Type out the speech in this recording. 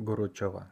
Борочова